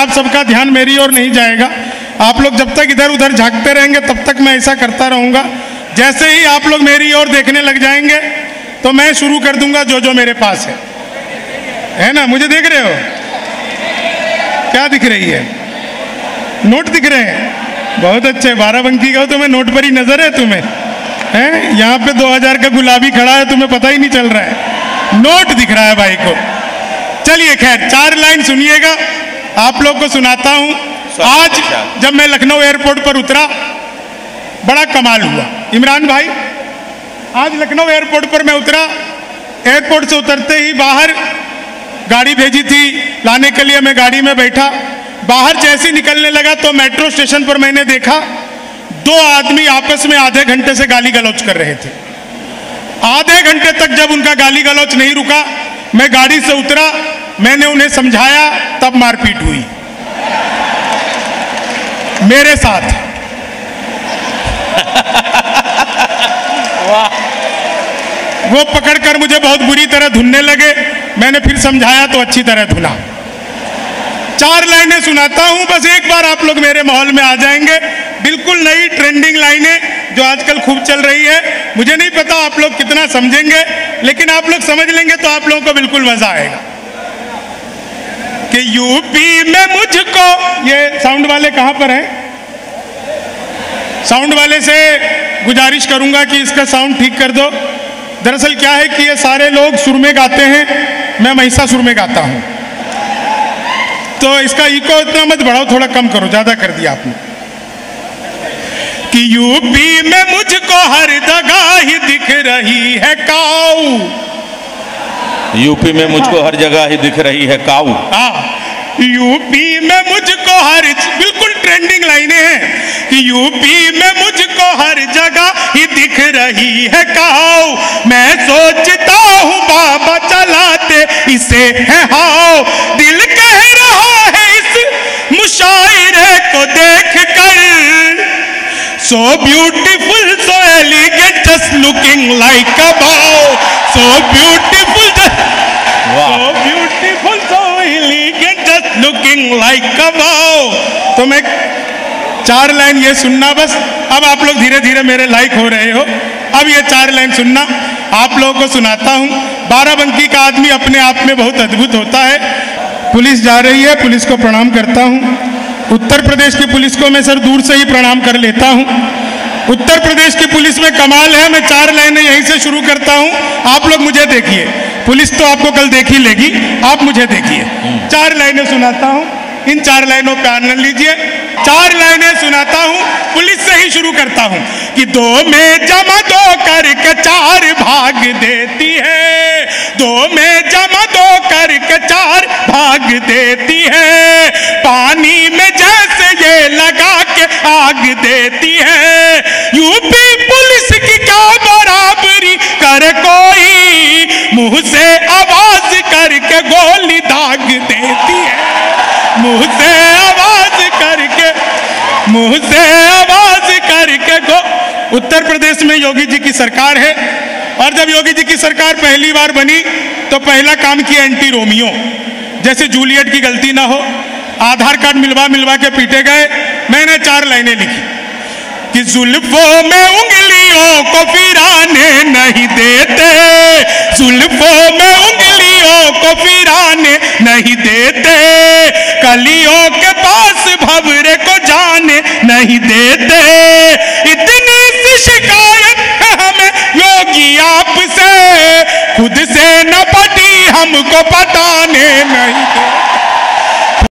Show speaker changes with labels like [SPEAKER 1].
[SPEAKER 1] आप सबका ध्यान मेरी ओर नहीं जाएगा। आप लोग जब तक इधर उधर झांकते रहेंगे, तब तक मैं ऐसा करता रहूँगा। जैसे ही आप लोग मेरी ओर देखने लग जाएँगे तो मैं शुरू कर दूँगा जो जो मेरे पास है। है ना? मुझे देख रहे हो? क्या दिख रही है? नोट दिख रहे हैं? बहुत अच्छे। बाराबंकी का हो तुम्हें नोट पर ही नज़र है तुम्हें। हैं? यहाँ पे 2000 का गुलाबी खड़ा है, तुम्हें पता ही नहीं चल रहा है। नोट दिख रहा है भाई को। चलिए खैर, चार लाइन सुनिएगा। आप लोग को सुनाता हूँ। आज जब मैं लखनऊ एयरपोर्ट पर उतरा बड़ा कमाल हुआ। इमरान भाई आज लखनऊ एयरपोर्ट पर मैं उतरा। एयरपोर्ट से उतरते ही बाहर गाड़ी भेजी थी। लाने के लिए मैं गाड़ी में बैठा। बाहर जैसे निकलने लगा तो मेट्रो स्टेशन पर मैंने देखा दो आदमी आपस में आधे घंटे से गाली गलौच कर रहे थे। आधे घंटे तक जब उनका गाली गलौच नहीं रुका मैं गाड़ी से उतरा। मैंने उन्हें समझाया तब मारपीट हुई। मेरे साथ। वो पकड़कर मुझे बहुत बुरी तरह धुनने लगे। मैंने फिर समझाया तो अच्छी तरह धुना चार लाइनें सुनाता हूँ बस एक बार आप लोग मेरे माहौल में आ जाएँगे। बिल्कुल नई ट्रेंडिंग लाइनें जो आजकल खूब चल रही है। मुझे नहीं पता आप लोग कितना समझेंगे लेकिन आप लोग समझ लेंगे तो आप लोगों को बिल्कुल मज़ा आएगा। कि यूपी में मुझको, ये साउंड वाले कहाँ पर हैं? साउंड वाले से गुजारिश करूँगा कि इसका साउंड ठीक कर दो। दरअसल क्या है कि ये सारे लोग सुर में गाते हैं, मैं महिषा सुर में गाता हूँ। तो इसका इको इतना मत बढ़ाओ, थोड़ा कम करो, ज़्यादा कर दिया आपने। कि यूपी में मुझको हर जगह ही दिख रही है काऊ।
[SPEAKER 2] यूपी में मुझको हर जगह ही दिख रही है काऊ।
[SPEAKER 1] हाँ यूपी में मुझको हर बिल्कुल ट्रेंडिंग लाइनें हैं। यूपी में मुझको हर जगह ही दिख रही है काऊ। मैं सोचता हूँ बाबा चलाते इसे है हाउ दिल कह रहा है इस मुशायरे को देख कर। So beautiful so elegant just looking like बाउ सो ब्यूटीफुल
[SPEAKER 2] वाह
[SPEAKER 1] so beautiful, so looking like a wow. तो मैं चार लाइन ये सुनना बस। अब आप लोग धीरे धीरे मेरे लाइक हो रहे हो। अब ये चार लाइन सुनना। आप लोगों को सुनाता हूँ। बाराबंकी का आदमी अपने आप में बहुत अद्भुत होता है। पुलिस जा रही है। पुलिस को प्रणाम करता हूँ। उत्तर प्रदेश की पुलिस को मैं सर दूर से ही प्रणाम कर लेता हूँ। उत्तर प्रदेश की पुलिस में कमाल है। मैं चार लाइनें यहीं से शुरू करता हूँ। आप लोग मुझे देखिए। पुलिस तो आपको कल देख ही लेगी। आप मुझे देखिए। चार लाइनें सुनाता हूँ। इन चार लाइनों पे आनंद लीजिए। चार लाइनें सुनाता हूँ। पुलिस से ही शुरू करता हूँ कि दो में जमा दो करके चार भाग देती है। दो में जमा दो करके चार भाग देती है। पानी में जैसे ये लगा के आग देती है। मुँह से आवाज़ करके गोली दाग देती है। मुँह से आवाज़ करके, मुँह से आवाज़ करके गो। उत्तर प्रदेश में योगी जी की सरकार है और जब योगी जी की सरकार पहली बार बनी तो पहला काम किया एंटी रोमियो। जैसे जूलियट की गलती ना हो, आधार कार्ड मिलवा मिलवा के पीटे गए, मैंने चार लाइनें लिखी कि जुल्फों में उंगलियों कलियों के पास भवरे को जाने नहीं देते। इतनी सी शिकायत है हमें योगी आपसे। खुद से न पटी, हमको पटाने नहीं देते।